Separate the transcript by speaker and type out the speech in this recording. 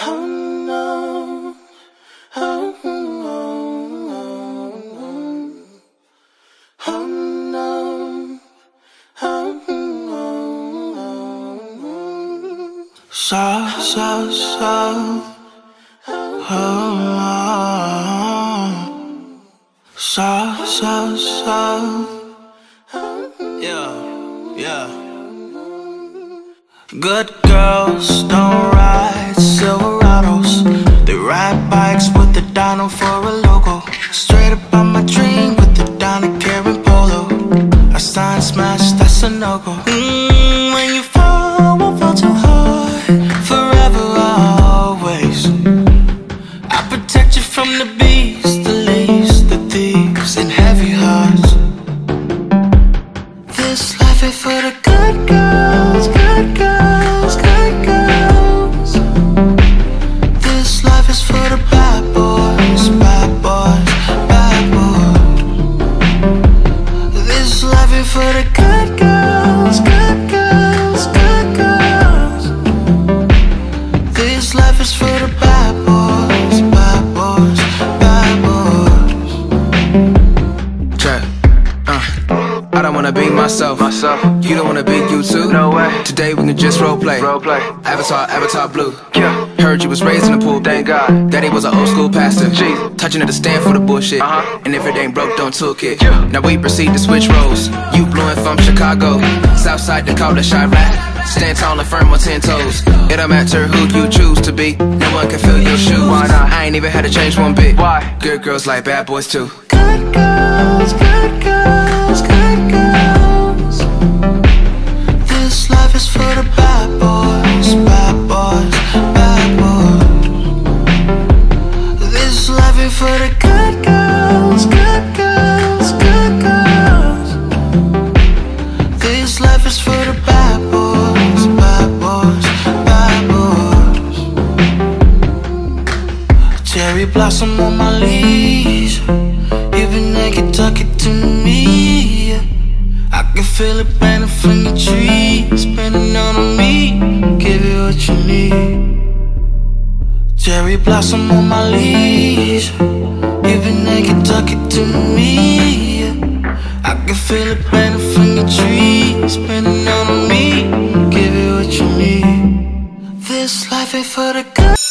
Speaker 1: Oh no. Oh. Oh. Oh. Oh. So, so, so. Yeah, yeah. Good girls don't Silverados. They ride bikes with the Dino for a logo. Straight up on my dream with the Donna Karan Polo. I sign smash, that's a no go. Mm, when you life is for the bad boys,
Speaker 2: wanna be myself.
Speaker 3: Myself.
Speaker 2: You don't wanna be you too.
Speaker 3: No way.
Speaker 2: Today we can just role play.
Speaker 3: Role play.
Speaker 2: Avatar, Avatar Blue.
Speaker 3: Yeah.
Speaker 2: Heard you was raised in the pool.
Speaker 3: Thank God.
Speaker 2: Daddy was an old school pastor.
Speaker 3: Jeez.
Speaker 2: Touching at the stand for the bullshit.
Speaker 3: Uh-huh.
Speaker 2: And if it ain't broke, don't toolkit.
Speaker 3: Yeah.
Speaker 2: Now we proceed to switch roles. You blowing from Chicago. Southside Dakota, Chiraq. Stand tall and firm on ten toes. It don't matter who you choose to be. No one can fill your shoes.
Speaker 3: Why not?
Speaker 2: I ain't even had to change one bit.
Speaker 3: Why?
Speaker 2: Good girls like bad boys too.
Speaker 1: Good girls, good girls, good girls. Is for the bad boys, bad boys, bad boys. This life ain't for the good girls, good girls, good girls. This life is for the bad boys, bad boys, bad boys. Cherry blossom on my leash. Cherry blossom on my leash. You've been naked talking to me. I can feel it burning from your tree. Spinning on me. Give you what you need. This life ain't for the good.